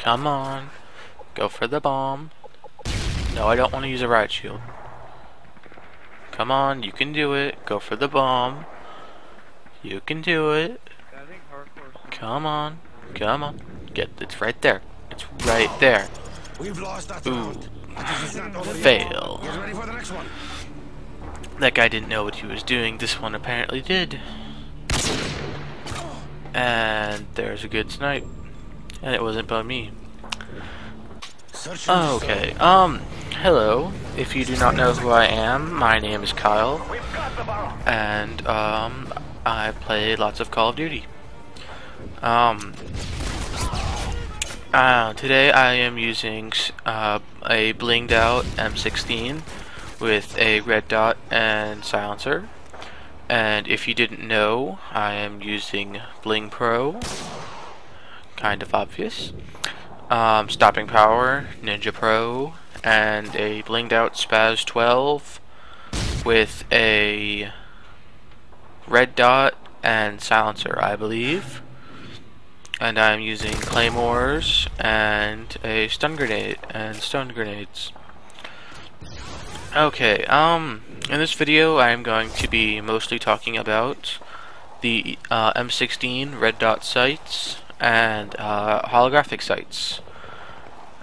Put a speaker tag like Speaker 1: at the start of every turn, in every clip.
Speaker 1: Come on. Go for the bomb. No, I don't want to use a riot shield. Come on, you can do it. Go for the bomb. You can do it. Come on. Come on. Get it's right there. It's right there.
Speaker 2: We've lost that
Speaker 1: Ooh.
Speaker 2: round. But this is not over yet.
Speaker 1: Fail.
Speaker 2: Get ready for the next one.
Speaker 1: That guy didn't know what he was doing. This one apparently did. And there's a good snipe. And it wasn't by me. Okay, um, hello. If you do not know who I am, my name is Kyle. And, um, I play lots of Call of Duty. Um, uh, today I am using uh, a blinged out M16 with a red dot and silencer. And if you didn't know, I am using Bling Pro. Kind of obvious. Um, stopping power, Ninja Pro, and a blinged out Spaz 12 with a red dot and silencer, I believe. And I'm using claymores and a stun grenade and stun grenades. Okay, um, in this video I'm going to be mostly talking about the uh, M16 red dot sights and uh, holographic sights.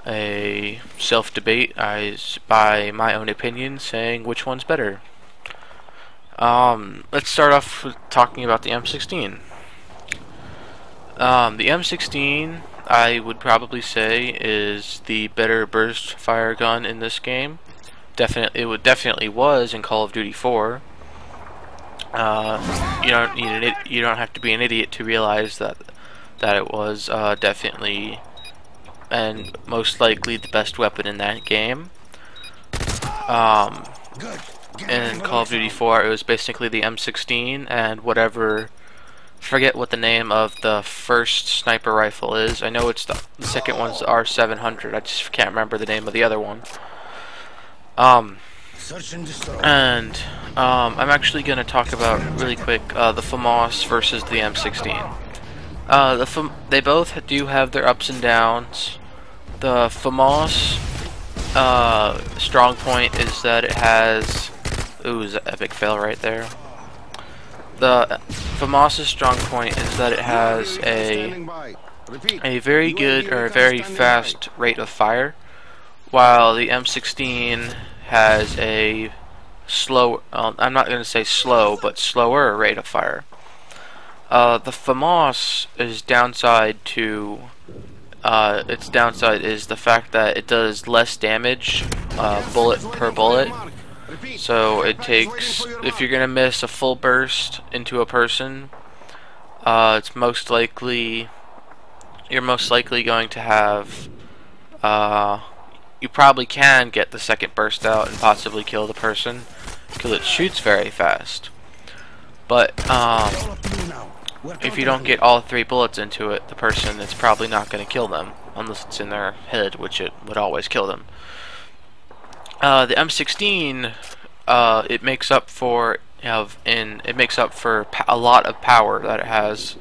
Speaker 1: A self-debate as by my own opinion saying which one's better. Um, let's start off with talking about the M16. Um, the M16 I would probably say is the better burst fire gun in this game. Definitely, it would definitely was in Call of Duty 4. Uh, you don't it, you don't have to be an idiot to realize that that it was uh, definitely and most likely the best weapon in that game. Um, in Call of Duty 4 it was basically the M16 and whatever forget what the name of the first sniper rifle is. I know it's the, the second one's the R700. I just can't remember the name of the other one. Um
Speaker 2: and
Speaker 1: and um, I'm actually going to talk about really quick uh, the FAMAS versus the M16. Uh, the they both do have their ups and downs. The FAMAS uh, strong point is that it has. Ooh, is an epic fail right there. The FAMAS's strong point is that it has a a very good or a very fast rate of fire, while the M16 has a slow. Um, I'm not going to say slow, but slower rate of fire. Uh, the FAMAS is downside to. Uh, its downside is the fact that it does less damage, uh, bullet per bullet. So it takes, if you're gonna miss a full burst into a person, uh, it's most likely, you're most likely going to have, uh, you probably can get the second burst out and possibly kill the person, because it shoots very fast. But, um,
Speaker 2: All up to you now. We're
Speaker 1: if you don't get all three bullets into it, the person is probably not going to kill them, unless it's in their head, which it would always kill them. Uh, the M16, uh, it makes up for of in it makes up for a lot of power that it has.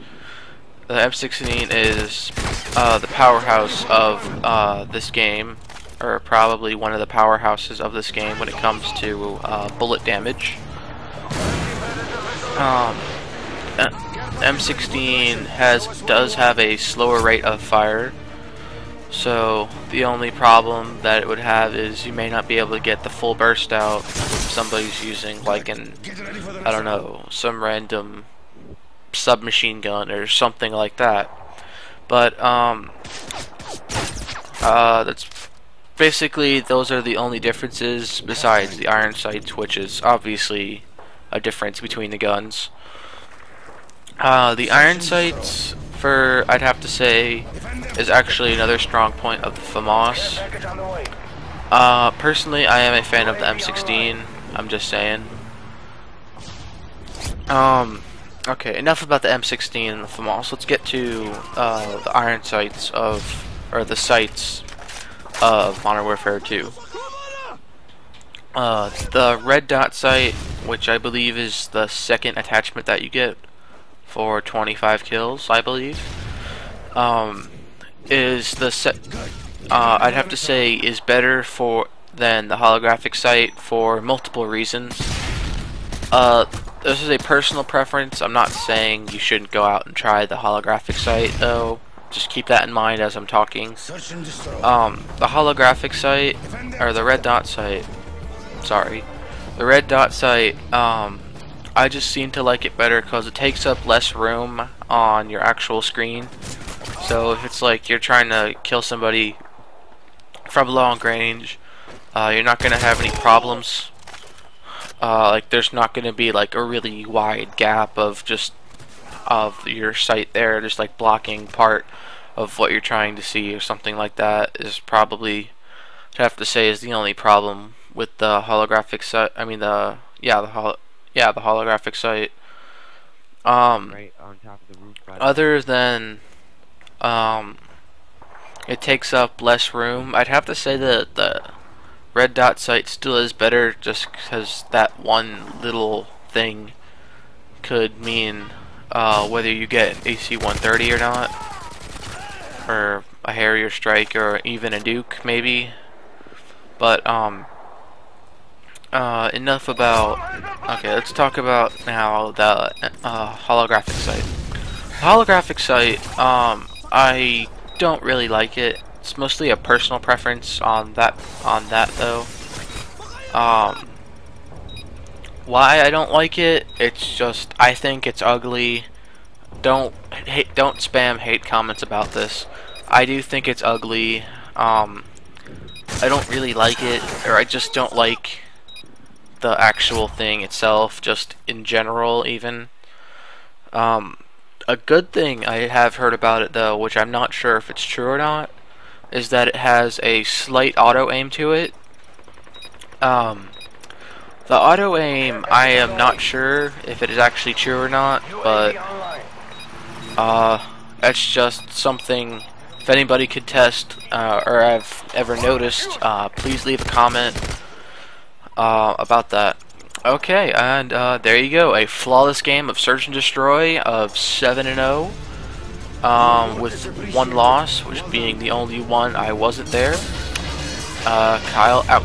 Speaker 1: The M16 is uh, the powerhouse of uh, this game, or probably one of the powerhouses of this game when it comes to uh, bullet damage. Um, uh, M16 has does have a slower rate of fire, so the only problem that it would have is you may not be able to get the full burst out if somebody's using like an I don't know some random submachine gun or something like that. But um, uh, that's basically those are the only differences besides the iron sights, which is obviously a difference between the guns. Uh, the iron sights, for I'd have to say, is actually another strong point of the FAMAS. Uh, personally, I am a fan of the M16. I'm just saying. Um, okay, enough about the M16 and the FAMAS. Let's get to uh, the iron sights of, or the sights of Modern Warfare 2. Uh, the red dot sight, which I believe is the second attachment that you get for 25 kills, I believe. Um, is the set. Uh, I'd have to say is better for than the holographic sight for multiple reasons. Uh, this is a personal preference. I'm not saying you shouldn't go out and try the holographic sight, though. Just keep that in mind as I'm talking. Um, the holographic sight, or the red dot sight, sorry, the red dot sight, um, I just seem to like it better because it takes up less room on your actual screen. So if it's like you're trying to kill somebody from long range, uh, you're not going to have any problems. Uh, like there's not going to be like a really wide gap of just of your sight there, just like blocking part of what you're trying to see or something like that is probably I'd have to say is the only problem with the holographic sight. I mean the yeah the hol yeah the holographic sight. Um,
Speaker 3: right on top of the roof.
Speaker 1: other than um, it takes up less room, I'd have to say that the red dot sight still is better just because that one little thing could mean uh, whether you get AC 130 or not, or a Harrier Strike, or even a nuke maybe. But um, uh, enough about. Okay, let's talk about now the uh, holographic sight. Holographic sight, um, I don't really like it. It's mostly a personal preference on that on that though. Um, why I don't like it? It's just I think it's ugly. Don't hate, don't spam hate comments about this. I do think it's ugly. Um, I don't really like it, or I just don't like the actual thing itself, just in general, even. Um, a good thing I have heard about it though, which I'm not sure if it's true or not, is that it has a slight auto aim to it. Um, the auto aim, I am not sure if it is actually true or not, but uh, that's just something. If anybody could test uh, or have ever noticed, uh, please leave a comment uh, about that. Okay, and uh, there you go. A flawless game of Search and Destroy of 7 and 0, um, with one loss, which being the only one I wasn't there. Uh, Kyle out.